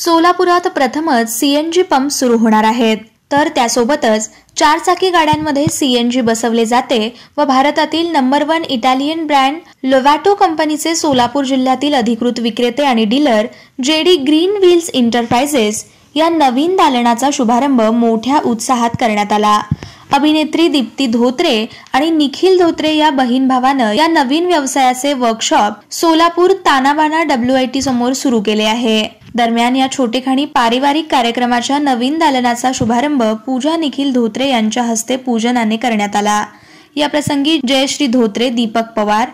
सोलापुरात प्रथमच CNG pump सुरू होणार आहेत. तर त्यासोबतच चारचाकी गाड्यांमध्ये सीएनजी बसवले जाते व भारतातील number one Italian brand Lovato कंपनीचे सोलापूर जिल्ह्यातील अधिकृत विक्रेते आणि dealer JD green wheels enterprises या नवीन दालनाचा शुभारंभ मोठ्या उत्साहात करण्यात आला. अभिनेत्री दीप्ती धोत्रे आणि निखिल धोत्रे या बहीण भावानं या नवीन व्यवसायाचे workshop Solapur Tanabana W I T समोर सुरू केले आहे. दरम्यान या छोटेखाणी पारिवारिक कार्यक्रमाच्या नवीन दालनाचा शुभारंभ पूजा निखिल धोत्रे यांच्या हस्ते पूजनाने करण्यात आला. या प्रसंगी जयश्री धोत्रे दीपक पवार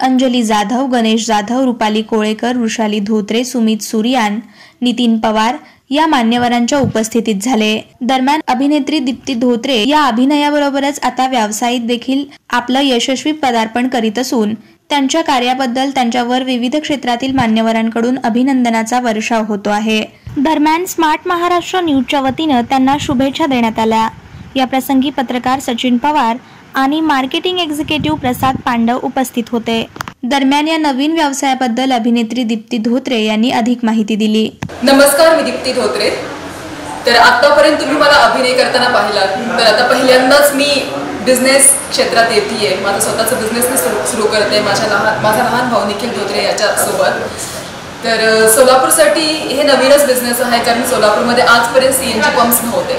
अंजली जाधव गणेश जाधव रुपाली कोळेकर वृषाली धोत्रे सुमित सुरियान नितीन पवार या मान्यवरांच्या उपस्थितीत झाले. दरम्यान अभिनेत्री दीप्ती धोत्रे या अभिनयाबरोबरच आता व्यावसायिक देखील आपलं यशस्वी पदार्पण करीत असून त्यांच्या कार्याबद्दल त्यांच्यावर विविध क्षेत्रातील मान्यवरांकडून अभिनंदनाचा वर्षाव होतो आहे. दरम्यान स्मार्ट महाराष्ट्र न्यूजच्या वतीनं त्यांना शुभेच्छा देण्यात आल्या. या प्रसंगी पत्रकार सचिन पवार आणि मार्केटिंग एक्झिक्युटिव्ह प्रसाद पांडव उपस्थित होते. दरम्यान या नवीन व्यवसायाबद्दल अभिनेत्री दीप्ती धोत्रे यांनी अधिक माहिती दिली. नमस्कार मी दीप्ती धोत्रे. तर आतापर्यंत तुम्ही मला अभिनय करताना पाहिला तर आता पहिल्यांदाच मी बिझनेस क्षेत्रात येते माझा स्वतःचा बिझनेस मी सुरू सुरू करते माझ्या लहान माझा लहान भाऊ निखिल धोत्रे याच्यासोबत. तर सोलापूरसाठी हे नवीनच बिझनेस आहे कारण सोलापूरमध्ये आजपर्यंत सी एन जी पंप्स नव्हते.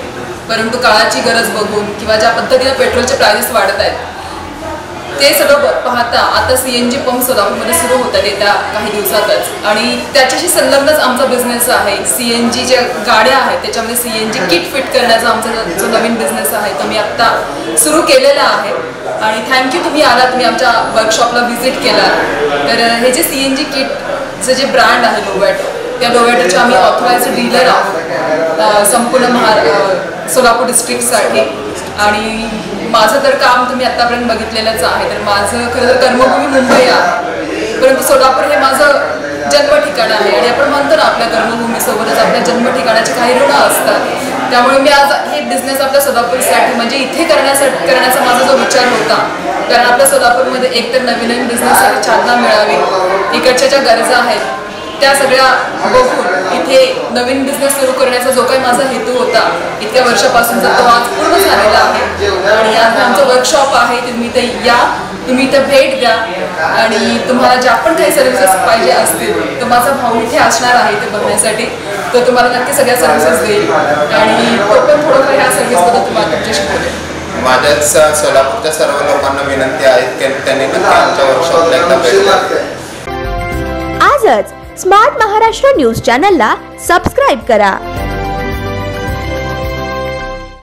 परंतु काळाची गरज बघून किंवा ज्या पद्धतीनं पेट्रोलचे प्राइसेस वाढत आहेत ते सगळं पाहता आता सी एन जी पंप सोलापूरमध्ये सुरू होतात येत्या काही दिवसातच. आणि त्याच्याशी संलग्नच आमचा बिझनेस आहे. सी एन जी ज्या गाड्या आहेत त्याच्यामध्ये C N G kit fit करण्याचा आमचा जो नवीन बिझनेस आहे तो मी आत्ता सुरू केलेला आहे. आणि थँक्यू तुम्ही आलात तुम्ही आमच्या वर्कशॉपला व्हिजिट केला तर हे जे सी एन जी किटचं जे ब्रँड आहे लोवॅटो त्या लोवॅटोचे आम्ही ऑथोराइज डीलर आहोत. संपूर्ण महा सोलापूर डिस्ट्रिक्टसाठी आणि माझं तर काम तुम्ही आतापर्यंत बघितलेलंच आहे. तर माझं खरं तर कर्मभूमी मुंबई आहे. परंतु सोलापूर हे माझं जन्म ठिकाण आहे. आणि आपण म्हणतो ना आपल्या कर्मभूमीसोबतच आपल्या जन्म ठिकाणाचे काही ऋण असतात. त्यामुळे मी आज हे बिझनेस आपल्या सोलापूरसाठी म्हणजे इथे करण्यासाठी करण्याचा माझा जो विचार होता कारण आपल्या सोलापूरमध्ये एकतर नवीन नवीन बिझनेससाठी चालना मिळावी इकडच्या ज्या गरजा आहेत त्या सगळ्या बघून इथे नवीन बिझनेस सुरू करण्याचा जो काही माझा हेतू होता इतक्या वर्षापासूनचा तो आज पूर्ण झाला आहे आणि आज आमचं वर्कशॉप आहे तुम्ही इथे या तुम्ही इथे भेट द्या आणि तुम्हाला ज्या पण काही सर्व्हिसेस पाहिजे असतील तर माझा भाऊ इथे असणार आहे ते बघण्यासाठी. तो तुम्हाला नक्की सगळ्या सर्व्हिसेस देईल. आणि तो पण थोडंफार ह्या सर्व्हिसबद्दल तुम्हाला तुमच्याशी बोलेल. माझ्याच सोलापूरच्या सर्व लोकांना विनंती आहे की त्यांनी नक्की आमच्या वर्कशॉपला एकदा भेट. आजच स्मार्ट महाराष्ट्र न्यूज चॅनलला सबस्क्राईब करा.